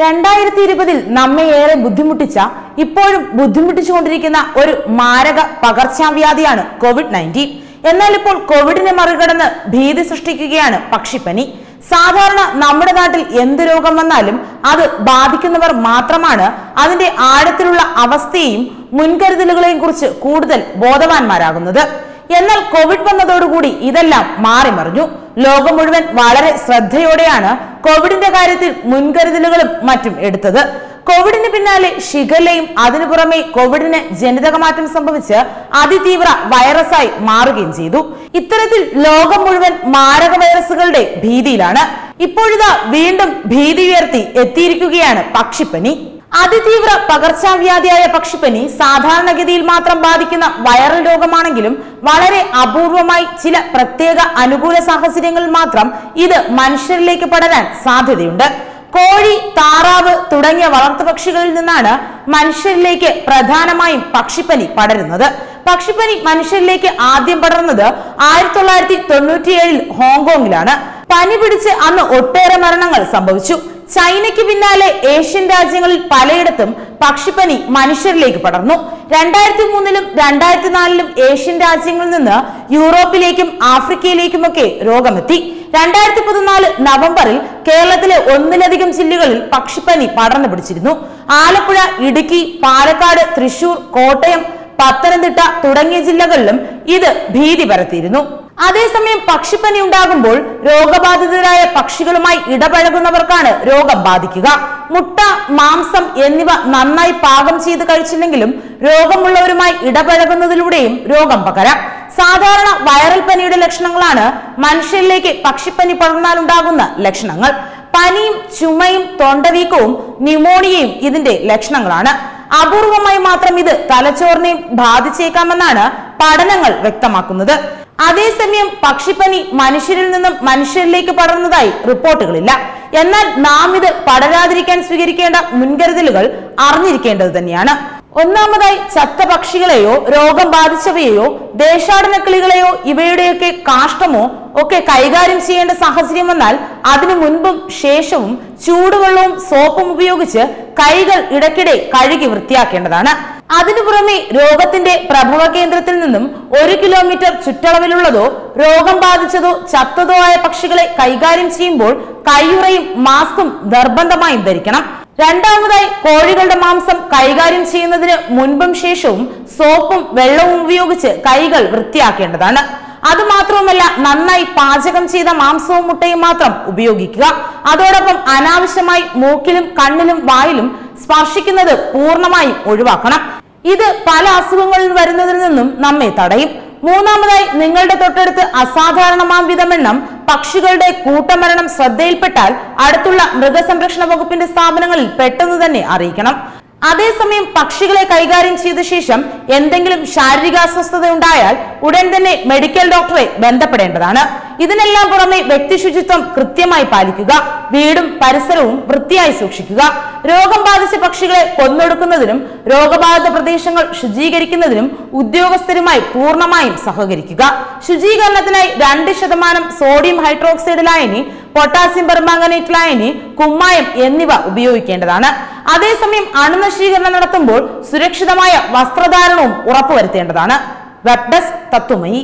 രണ്ടായിരത്തി ഇരുപതിൽ നമ്മെ ഏറെ ബുദ്ധിമുട്ടിച്ച ഇപ്പോഴും ബുദ്ധിമുട്ടിച്ചുകൊണ്ടിരിക്കുന്ന ഒരു മാരക പകർച്ചവ്യാധിയാണ് കോവിഡ് നയന്റീൻ. എന്നാൽ ഇപ്പോൾ കോവിഡിനെ മറികടന്ന് ഭീതി സൃഷ്ടിക്കുകയാണ് പക്ഷിപ്പനി. സാധാരണ നമ്മുടെ നാട്ടിൽ എന്ത് രോഗം വന്നാലും അത് ബാധിക്കുന്നവർ മാത്രമാണ്. അതിന്റെ ആഴത്തിലുള്ള അവസ്ഥയെയും മുൻകരുതലുകളെയും കുറിച്ച് കൂടുതൽ ബോധവാന്മാരാകുന്നത്. എന്നാൽ കോവിഡ് വന്നതോടുകൂടി ഇതെല്ലാം മാറിമറിഞ്ഞു. ലോകം മുഴുവൻ വളരെ ശ്രദ്ധയോടെയാണ് കോവിഡിന്റെ കാര്യത്തിൽ മുൻകരുതലുകളും മറ്റും എടുത്തത്. കോവിഡിന് പിന്നാലെ ഷിഗല്ലയും അതിനു പുറമെ കോവിഡിന് ജനിതകമാറ്റം സംഭവിച്ച് അതിതീവ്ര വൈറസായി മാറുകയും ചെയ്തു. ഇത്തരത്തിൽ ലോകം മുഴുവൻ മാരക വൈറസുകളുടെ ഭീതിയിലാണ്. ഇപ്പോഴിതാ വീണ്ടും ഭീതി ഉയർത്തി എത്തിയിരിക്കുകയാണ് പക്ഷിപ്പനി. അതിതീവ്ര പകർച്ചവ്യാധിയായ പക്ഷിപ്പനി സാധാരണഗതിയിൽ മാത്രം ബാധിക്കുന്ന വൈറൽ രോഗമാണെങ്കിലും വളരെ അപൂർവമായി ചില പ്രത്യേക അനുകൂല സാഹചര്യങ്ങളിൽ മാത്രം ഇത് മനുഷ്യരിലേക്ക് പടരാൻ സാധ്യതയുണ്ട്. കോഴി താറാവ് തുടങ്ങിയ വളർത്തുപക്ഷികളിൽ നിന്നാണ് മനുഷ്യരിലേക്ക് പ്രധാനമായും പക്ഷിപ്പനി പടരുന്നത്. പക്ഷിപ്പനി മനുഷ്യരിലേക്ക് ആദ്യം പടർന്നത് ആയിരത്തി തൊള്ളായിരത്തി തൊണ്ണൂറ്റിയേഴിൽ ഹോങ്കോങ്ങിലാണ്. പനി പിടിച്ച് അന്ന് ഒട്ടേറെ മരണങ്ങൾ സംഭവിച്ചു. ചൈനയ്ക്ക് പിന്നാലെ ഏഷ്യൻ രാജ്യങ്ങളിൽ പലയിടത്തും പക്ഷിപ്പനി മനുഷ്യരിലേക്ക് പടർന്നു. രണ്ടായിരത്തി മൂന്നിലും രണ്ടായിരത്തി നാലിലും ഏഷ്യൻ രാജ്യങ്ങളിൽ നിന്ന് യൂറോപ്പിലേക്കും ആഫ്രിക്കയിലേക്കുമൊക്കെ രോഗമെത്തി. രണ്ടായിരത്തി പതിനാല് നവംബറിൽ കേരളത്തിലെ ഒന്നിലധികം ജില്ലകളിൽ പക്ഷിപ്പനി പടർന്നു പിടിച്ചിരുന്നു. ആലപ്പുഴ ഇടുക്കി പാലക്കാട് തൃശൂർ കോട്ടയം പത്തനംതിട്ട തുടങ്ങിയ ജില്ലകളിലും ഇത് ഭീതി പരത്തിയിരുന്നു. അതേസമയം പക്ഷിപ്പനി ഉണ്ടാകുമ്പോൾ രോഗബാധിതരായ പക്ഷികളുമായി ഇടപഴകുന്നവർക്കാണ് രോഗം ബാധിക്കുക. മുട്ട മാംസം എന്നിവ നന്നായി പാകം ചെയ്ത് കഴിച്ചില്ലെങ്കിലും രോഗമുള്ളവരുമായി ഇടപഴകുന്നതിലൂടെയും രോഗം പകരാം. സാധാരണ വൈറൽ പനിയുടെ ലക്ഷണങ്ങളാണ് മനുഷ്യരിലേക്ക് പക്ഷിപ്പനി പടർന്നാലുണ്ടാകുന്ന ലക്ഷണങ്ങൾ. പനിയും ചുമയും തൊണ്ടവീക്കവും ന്യൂമോണിയയും ഇതിന്റെ ലക്ഷണങ്ങളാണ്. അപൂർവമായി മാത്രം ഇത് തലച്ചോറിനെയും ബാധിച്ചേക്കാമെന്നാണ് പഠനങ്ങൾ വ്യക്തമാക്കുന്നത്. അതേസമയം പക്ഷിപ്പനി മനുഷ്യരിൽ നിന്നും മനുഷ്യരിലേക്ക് പടർന്നതായി റിപ്പോർട്ടുകളില്ല. എന്നാൽ നാം ഇത് പടരാതിരിക്കാൻ സ്വീകരിക്കേണ്ട മുൻകരുതലുകൾ അറിഞ്ഞിരിക്കേണ്ടത് തന്നെയാണ്. ഒന്നാമതായി ചത്ത പക്ഷികളെയോ രോഗം ബാധിച്ചവയെയോ ദേശാടന കിളികളെയോ ഇവയുടെയൊക്കെ കാഷ്ടമോ ഒക്കെ കൈകാര്യം ചെയ്യേണ്ട സാഹചര്യം വന്നാൽ അതിനു മുൻപും ശേഷവും ചൂടുവെള്ളവും സോപ്പും ഉപയോഗിച്ച് കൈകൾ ഇടയ്ക്കിടെ കഴുകി വൃത്തിയാക്കേണ്ടതാണ്. അതിനു പുറമെ രോഗത്തിന്റെ പ്രഭവ കേന്ദ്രത്തിൽ നിന്നും ഒരു കിലോമീറ്റർ ചുറ്റളവിലുള്ളതോ രോഗം ബാധിച്ചതോ ചത്തതോ ആയ പക്ഷികളെ കൈകാര്യം ചെയ്യുമ്പോൾ കയ്യുറയും മാസ്കും നിർബന്ധമായും ധരിക്കണം. രണ്ടാമതായി കോഴികളുടെ മാംസം കൈകാര്യം ചെയ്യുന്നതിന് മുൻപും ശേഷവും സോപ്പും വെള്ളവും ഉപയോഗിച്ച് കൈകൾ വൃത്തിയാക്കേണ്ടതാണ്. അതുമാത്രവുമല്ല നന്നായി പാചകം ചെയ്ത മാംസവും മുട്ടയും മാത്രം ഉപയോഗിക്കുക. അതോടൊപ്പം അനാവശ്യമായി മൂക്കിലും കണ്ണിലും വായിലും സ്പർശിക്കുന്നത് പൂർണമായും ഒഴിവാക്കണം. ഇത് പല അസുഖങ്ങളിൽ വരുന്നതിൽ നിന്നും നമ്മെ തടയും. മൂന്നാമതായി നിങ്ങളുടെ തൊട്ടടുത്ത് അസാധാരണമാം വിധമെണ്ണം പക്ഷികളുടെ കൂട്ടമരണം ശ്രദ്ധയിൽപ്പെട്ടാൽ അടുത്തുള്ള മൃഗസംരക്ഷണ വകുപ്പിന്റെ സ്ഥാപനങ്ങളിൽ പെട്ടെന്ന് തന്നെ അറിയിക്കണം. അതേസമയം പക്ഷികളെ കൈകാര്യം ചെയ്ത ശേഷം എന്തെങ്കിലും ശാരീരിക അസ്വസ്ഥത ഉണ്ടായാൽ ഉടൻ തന്നെ മെഡിക്കൽ ഡോക്ടറെ ബന്ധപ്പെടേണ്ടതാണ്. ഇതിനെല്ലാം പുറമെ വ്യക്തി ശുചിത്വം കൃത്യമായി പാലിക്കുക വീടും പരിസരവും വൃത്തിയായി സൂക്ഷിക്കുക. രോഗം ബാധിച്ച പക്ഷികളെ കൊന്നൊടുക്കുന്നതിനും രോഗബാധിത പ്രദേശങ്ങൾ ശുചീകരിക്കുന്നതിനും ഉദ്യോഗസ്ഥരുമായി പൂർണമായും സഹകരിക്കുക. ശുചീകരണത്തിനായി രണ്ട് ശതമാനം സോഡിയം ഹൈഡ്രോക്സൈഡ് ലായനി പൊട്ടാസ്യം പെർമാംഗനേറ്റ് ലായനി കുമ്മായം എന്നിവ ഉപയോഗിക്കേണ്ടതാണ്. അതേസമയം അണുനശീകരണം നടത്തുമ്പോൾ സുരക്ഷിതമായ വസ്ത്രധാരണവും ഉറപ്പുവരുത്തേണ്ടതാണ്. Web desk Tatwamayi.